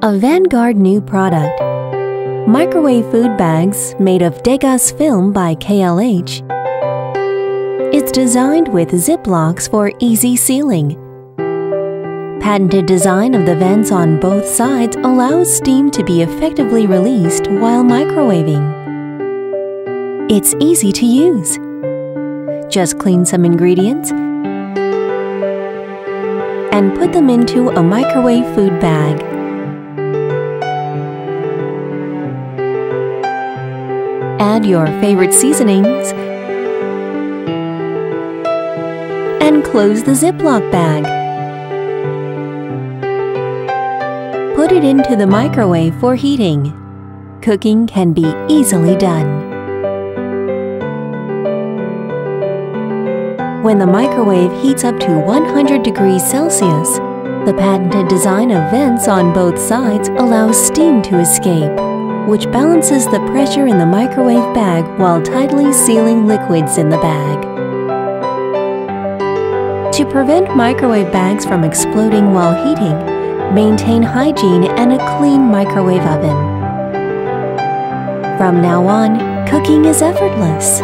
A Vanguard new product. Microwave food bags made of Degas film by KLH. It's designed with zip locks for easy sealing. Patented design of the vents on both sides allows steam to be effectively released while microwaving. It's easy to use. Just clean some ingredients and put them into a microwave food bag. Add your favorite seasonings and close the Ziploc bag. Put it into the microwave for heating. Cooking can be easily done. When the microwave heats up to 100 degrees Celsius, the patented design of vents on both sides allows steam to escape, which balances the pressure in the microwave bag while tightly sealing liquids in the bag. To prevent microwave bags from exploding while heating, maintain hygiene and a clean microwave oven. From now on, cooking is effortless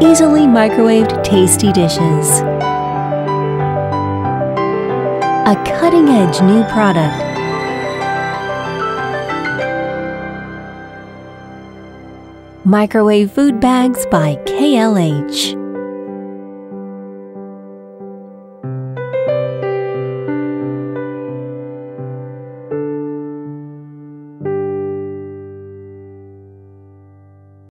easily microwaved tasty dishes. A cutting edge new product. Microwave Food Bags by KLH.